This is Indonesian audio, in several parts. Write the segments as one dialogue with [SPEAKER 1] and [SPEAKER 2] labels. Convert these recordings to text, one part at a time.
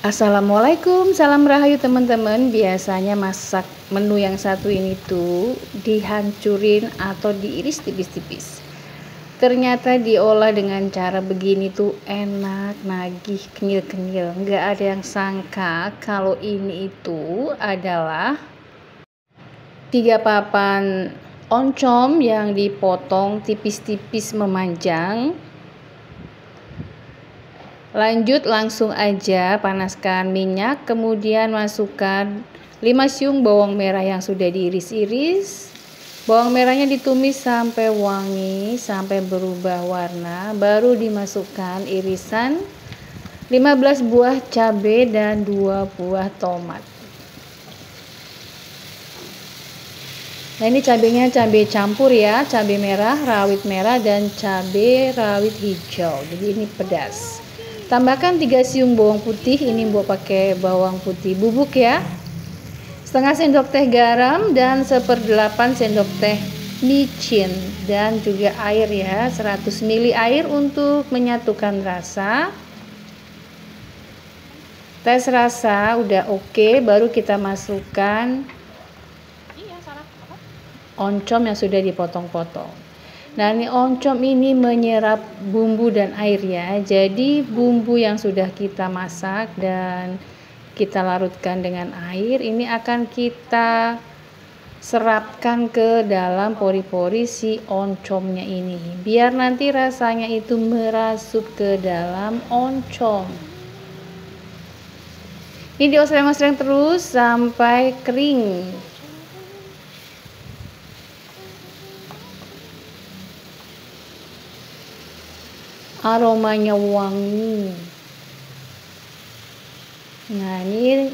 [SPEAKER 1] Assalamualaikum, salam rahayu teman-teman. Biasanya masak menu yang satu ini tuh dihancurin atau diiris tipis-tipis. Ternyata diolah dengan cara begini tuh enak, nagih, kenyil-kenyil Nggak ada yang sangka kalau ini itu adalah tiga papan oncom yang dipotong tipis-tipis memanjang Lanjut langsung aja panaskan minyak, kemudian masukkan 5 siung bawang merah yang sudah diiris-iris. Bawang merahnya ditumis sampai wangi, sampai berubah warna, baru dimasukkan irisan 15 buah cabai dan 2 buah tomat. Nah ini cabenya cabai campur ya, cabai merah, rawit merah dan cabai rawit hijau. Jadi ini pedas. Tambahkan 3 siung bawang putih, ini buat pakai bawang putih bubuk ya. Setengah sendok teh garam dan seperdelapan sendok teh micin dan juga air ya, 100 ml air untuk menyatukan rasa. Tes rasa udah oke, okay, baru kita masukkan oncom yang sudah dipotong-potong. Nah, ini oncom ini menyerap bumbu dan air ya. Jadi bumbu yang sudah kita masak dan kita larutkan dengan air ini akan kita serapkan ke dalam pori-pori si oncomnya ini. Biar nanti rasanya itu merasuk ke dalam oncom. Ini diosreng-osreng terus sampai kering. Aromanya wangi. Nah ini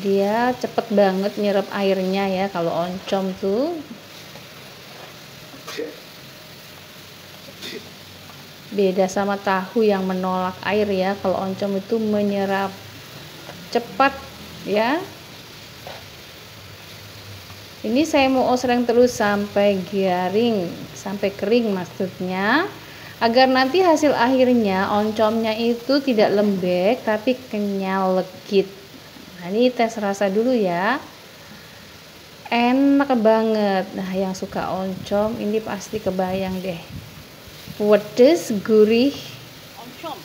[SPEAKER 1] dia cepet banget nyerap airnya ya kalau oncom tuh. Beda sama tahu yang menolak air ya kalau oncom itu menyerap cepat ya. Ini saya mau osreng terus sampai garing sampai kering maksudnya agar nanti hasil akhirnya oncomnya itu tidak lembek tapi kenyal legit. Nah ini tes rasa dulu ya. Enak banget. Nah yang suka oncom ini pasti kebayang deh. Pedes gurih. Oncom.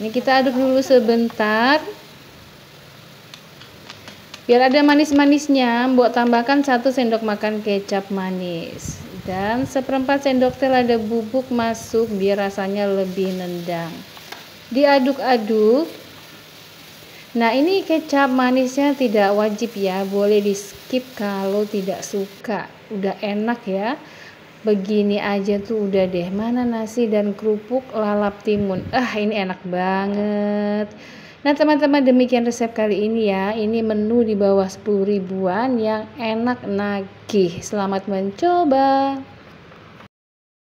[SPEAKER 1] Ini kita aduk dulu sebentar. Biar ada manis-manisnya buat tambahkan satu sendok makan kecap manis dan seperempat sendok teh lada bubuk masuk biar rasanya lebih nendang. Diaduk-aduk. Nah ini kecap manisnya tidak wajib ya. Boleh di skip kalau tidak suka. Udah enak ya. Begini aja tuh udah deh. Mana nasi dan kerupuk lalap timun. Ah ini enak banget Nah teman-teman demikian resep kali ini ya. Ini menu di bawah 10 ribuan yang enak nagih. Selamat mencoba